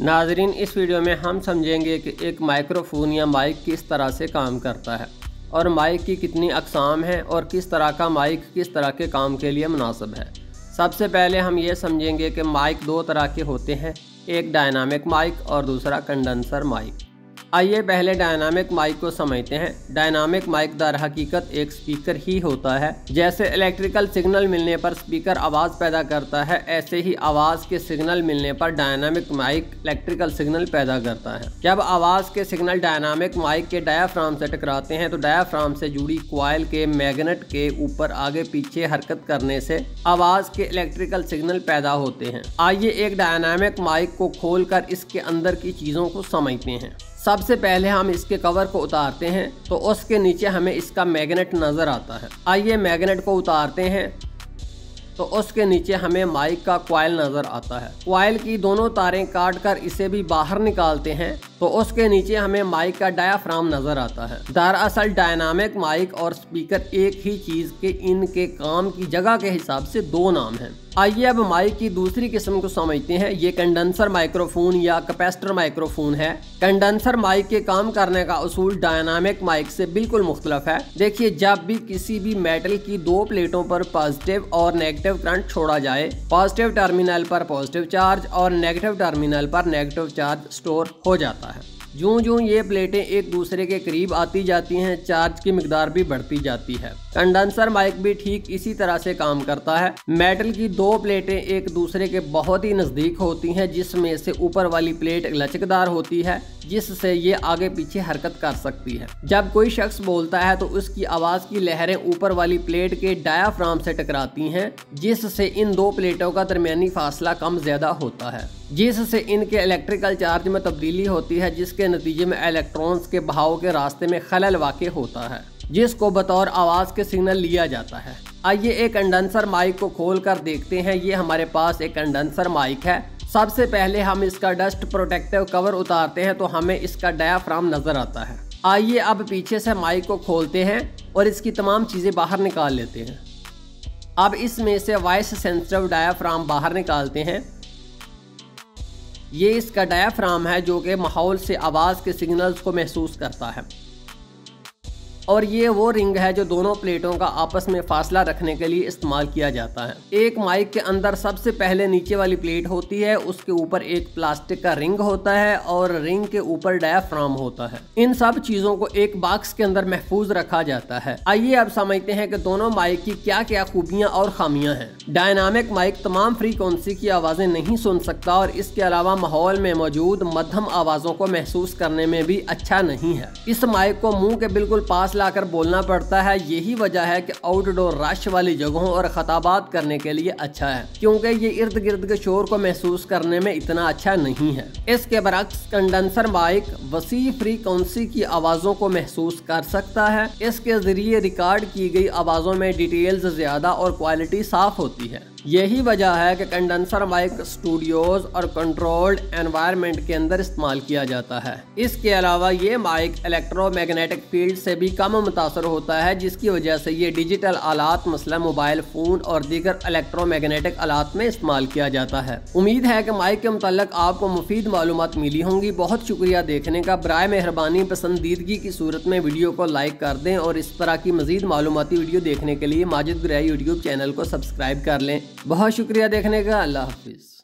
नाजरीन, इस वीडियो में हम समझेंगे कि एक माइक्रोफोन या माइक किस तरह से काम करता है और माइक की कितनी अकसाम है और किस तरह का माइक किस तरह के काम के लिए मुनासब है। सबसे पहले हम ये समझेंगे कि माइक दो तरह के होते हैं, एक डायनामिक माइक और दूसरा कंडेंसर माइक। आइए पहले डायनामिक माइक को समझते हैं। डायनामिक माइक दर हकीकत एक स्पीकर ही होता है। जैसे इलेक्ट्रिकल सिग्नल मिलने पर स्पीकर आवाज़ पैदा करता है, ऐसे ही आवाज़ के सिग्नल मिलने पर डायनामिक माइक इलेक्ट्रिकल सिग्नल पैदा करता है। जब आवाज़ के सिग्नल डायनामिक माइक के डायाफ्राम से टकराते हैं तो डायाफ्राम से जुड़ी क्वाइल के मैग्नेट के ऊपर आगे पीछे हरकत करने से आवाज़ के इलेक्ट्रिकल सिग्नल पैदा होते हैं। आइए एक डायनामिक माइक को खोलकर इसके अंदर की चीज़ों को समझते हैं। सबसे पहले हम इसके कवर को उतारते हैं तो उसके नीचे हमें इसका मैग्नेट नज़र आता है। आइए मैग्नेट को उतारते हैं। तो उसके नीचे हमें माइक का क्वाइल नज़र आता है। क्वाइल की दोनों तारें काट कर इसे भी बाहर निकालते हैं तो उसके नीचे हमें माइक का डायाफ्राम नज़र आता है। दरअसल डायनामिक माइक और स्पीकर एक ही चीज़ के, इनके काम की जगह के हिसाब से दो नाम हैं। आइए अब माइक की दूसरी किस्म को समझते हैं। ये कंडेंसर माइक्रोफोन या कैपेसिटर माइक्रोफोन है। कंडेंसर माइक के काम करने का उसूल डायनामिक माइक से बिल्कुल मुख्तलफ है। देखिए, जब भी किसी भी मेटल की दो प्लेटों पर पॉजिटिव और नेगेटिव करंट छोड़ा जाए। पॉजिटिव टर्मिनल पर पॉजिटिव चार्ज और नेगेटिव टर्मिनल पर नेगेटिव चार्ज स्टोर है जाता है। जूं जूं ये प्लेटें एक दूसरे के करीब आती जाती हैं, चार्ज की मकदार भी बढ़ती जाती है। कंडेंसर माइक भी ठीक इसी तरह से काम करता है। मेटल की दो प्लेटें एक दूसरे के बहुत ही नज़दीक होती हैं, जिसमें से ऊपर वाली प्लेट लचकदार होती है, जिससे ये आगे पीछे हरकत कर सकती है। जब कोई शख्स बोलता है तो उसकी आवाज़ की लहरें ऊपर वाली प्लेट के डायाफ्राम से टकराती हैं, जिससे इन दो प्लेटों का दरमियानी फासला कम ज़्यादा होता है। जिससे इनके इलेक्ट्रिकल चार्ज में तब्दीली होती है, जिसके नतीजे में इलेक्ट्रॉन्स के बहाव के रास्ते में खलल वाक़ होता है, जिसको बतौर आवाज़ के सिग्नल लिया जाता है। आइए एक कंडेंसर माइक को खोल कर देखते हैं। ये हमारे पास एक कंडेंसर माइक है। सबसे पहले हम इसका डस्ट प्रोटेक्टिव कवर उतारते हैं तो हमें इसका डायाफ्राम नज़र आता है। आइए अब पीछे से माइक को खोलते हैं और इसकी तमाम चीज़ें बाहर निकाल लेते हैं। अब इसमें से वॉइस सेंसिटिव डायाफ्राम बाहर निकालते हैं। ये इसका डायाफ्राम है जो कि माहौल से आवाज़ के सिग्नल्स को महसूस करता है। और ये वो रिंग है जो दोनों प्लेटों का आपस में फासला रखने के लिए इस्तेमाल किया जाता है। एक माइक के अंदर सबसे पहले नीचे वाली प्लेट होती है, उसके ऊपर एक प्लास्टिक का रिंग होता है और रिंग के ऊपर डायाफ्राम होता है। इन सब चीज़ों को एक बॉक्स के अंदर महफूज रखा जाता है। आइए अब समझते हैं कि दोनों माइक की क्या क्या खूबियाँ और खामियाँ हैं। डायनामिक माइक तमाम फ्रीक्वेंसी की आवाज़ें नहीं सुन सकता और इसके अलावा माहौल में मौजूद मध्यम आवाजों को महसूस करने में भी अच्छा नहीं है। इस माइक को मुँह के बिल्कुल पास लाकर बोलना पड़ता है। यही वजह है कि आउटडोर रश वाली जगहों और खताबात करने के लिए अच्छा है, क्योंकि ये इर्द गिर्द के शोर को महसूस करने में इतना अच्छा नहीं है। इसके बरक्स कंडेंसर माइक वसी फ्रीक्वेंसी की आवाज़ों को महसूस कर सकता है। इसके ज़रिए रिकॉर्ड की गई आवाज़ों में डिटेल्स ज़्यादा और क्वालिटी साफ़ होती है। यही वजह है कि कंडेंसर माइक स्टूडियोज और कंट्रोल्ड एनवायरनमेंट के अंदर इस्तेमाल किया जाता है। इसके अलावा ये माइक इलेक्ट्रोमैग्नेटिक फ़ील्ड से भी कम मुतासर होता है, जिसकी वजह से ये डिजिटल आलात मसला मोबाइल फ़ोन और दीगर इलेक्ट्रोमैग्नेटिक आलात में इस्तेमाल किया जाता है। उम्मीद है कि माइक के मतलब आपको मुफीद मालूम मिली होंगी। बहुत शुक्रिया देखने का। बर मेहरबानी पसंदीदगी की सूरत में वीडियो को लाइक कर दें और इस तरह की मजीद मालूमती वीडियो देखने के लिए माजिद ग्राई यूट्यूब चैनल को सब्सक्राइब कर लें। बहुत शुक्रिया देखने का। अल्लाह हाफिज़।